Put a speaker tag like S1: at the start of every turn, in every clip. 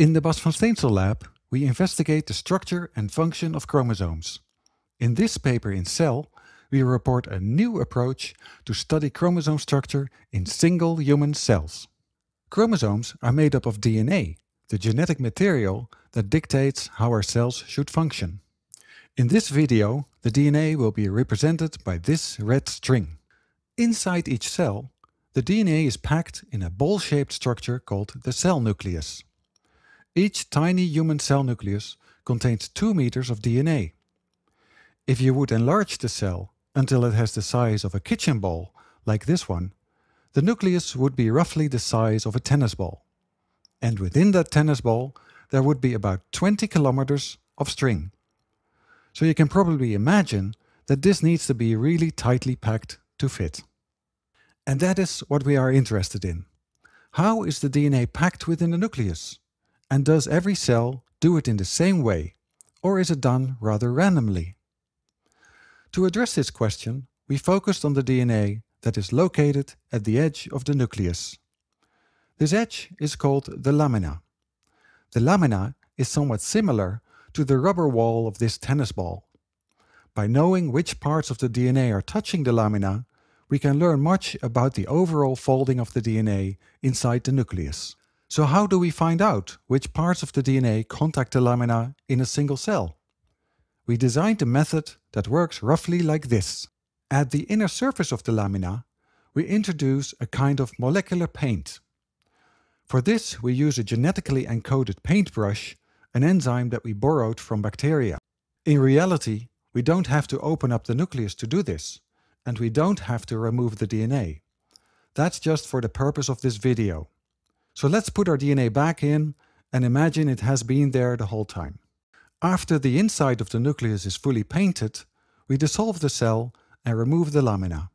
S1: In the Bas van Steensel lab, we investigate the structure and function of chromosomes. In this paper in Cell, we report a new approach to study chromosome structure in single human cells. Chromosomes are made up of DNA, the genetic material that dictates how our cells should function. In this video, the DNA will be represented by this red string. Inside each cell, the DNA is packed in a ball-shaped structure called the cell nucleus. Each tiny human cell nucleus contains 2 meters of DNA. If you would enlarge the cell until it has the size of a kitchen ball, like this one, the nucleus would be roughly the size of a tennis ball. And within that tennis ball, there would be about 20 kilometers of string. So you can probably imagine that this needs to be really tightly packed to fit. And that is what we are interested in. How is the DNA packed within the nucleus? And does every cell do it in the same way, or is it done rather randomly? To address this question, we focused on the DNA that is located at the edge of the nucleus. This edge is called the lamina. The lamina is somewhat similar to the rubber wall of this tennis ball. By knowing which parts of the DNA are touching the lamina, we can learn much about the overall folding of the DNA inside the nucleus. So how do we find out which parts of the DNA contact the lamina in a single cell? We designed a method that works roughly like this. At the inner surface of the lamina, we introduce a kind of molecular paint. For this, we use a genetically encoded paintbrush, an enzyme that we borrowed from bacteria. In reality, we don't have to open up the nucleus to do this, and we don't have to remove the DNA. That's just for the purpose of this video. So let's put our DNA back in and imagine it has been there the whole time. After the inside of the nucleus is fully painted, we dissolve the cell and remove the lamina.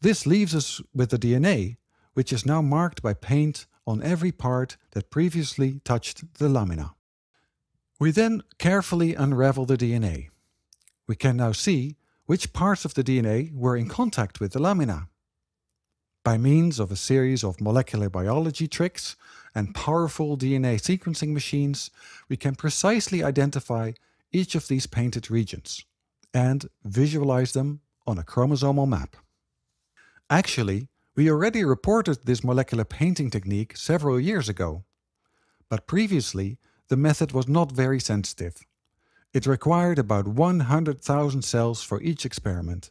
S1: This leaves us with the DNA, which is now marked by paint on every part that previously touched the lamina. We then carefully unravel the DNA. We can now see which parts of the DNA were in contact with the lamina. By means of a series of molecular biology tricks and powerful DNA sequencing machines, we can precisely identify each of these painted regions and visualize them on a chromosomal map. Actually, we already reported this molecular painting technique several years ago, but previously the method was not very sensitive. It required about 100,000 cells for each experiment.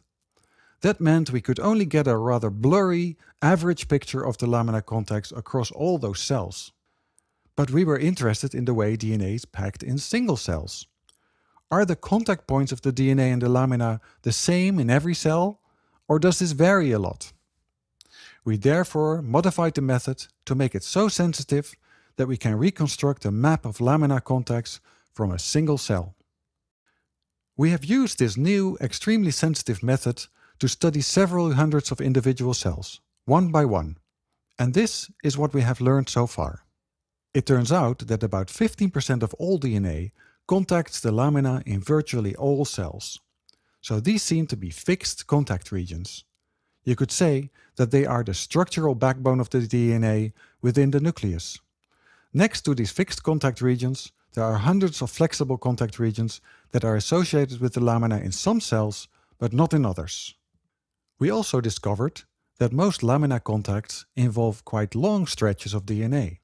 S1: That meant we could only get a rather blurry, average picture of the lamina contacts across all those cells. But we were interested in the way DNA is packed in single cells. Are the contact points of the DNA in the lamina the same in every cell, or does this vary a lot? We therefore modified the method to make it so sensitive that we can reconstruct a map of lamina contacts from a single cell. We have used this new, extremely sensitive method to study several hundreds of individual cells, one by one. And this is what we have learned so far. It turns out that about 15% of all DNA contacts the lamina in virtually all cells. So these seem to be fixed contact regions. You could say that they are the structural backbone of the DNA within the nucleus. Next to these fixed contact regions, there are hundreds of flexible contact regions that are associated with the lamina in some cells, but not in others. We also discovered that most lamina contacts involve quite long stretches of DNA.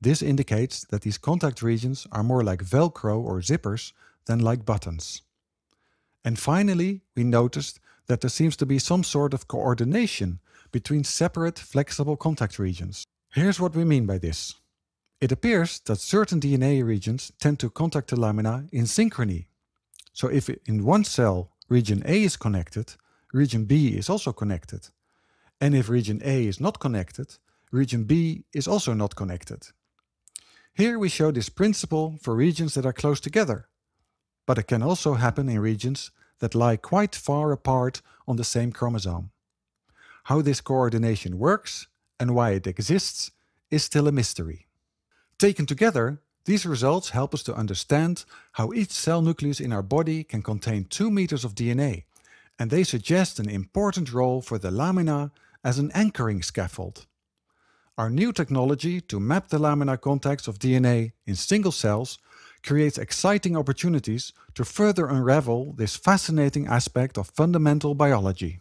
S1: This indicates that these contact regions are more like Velcro or zippers than like buttons. And finally, we noticed that there seems to be some sort of coordination between separate flexible contact regions. Here's what we mean by this. It appears that certain DNA regions tend to contact the lamina in synchrony. So if in one cell region A is connected, region B is also connected. And if region A is not connected, region B is also not connected. Here we show this principle for regions that are close together, but it can also happen in regions that lie quite far apart on the same chromosome. How this coordination works and why it exists is still a mystery. Taken together, these results help us to understand how each cell nucleus in our body can contain 2 meters of DNA and they suggest an important role for the lamina as an anchoring scaffold. Our new technology to map the lamina contacts of DNA in single cells creates exciting opportunities to further unravel this fascinating aspect of fundamental biology.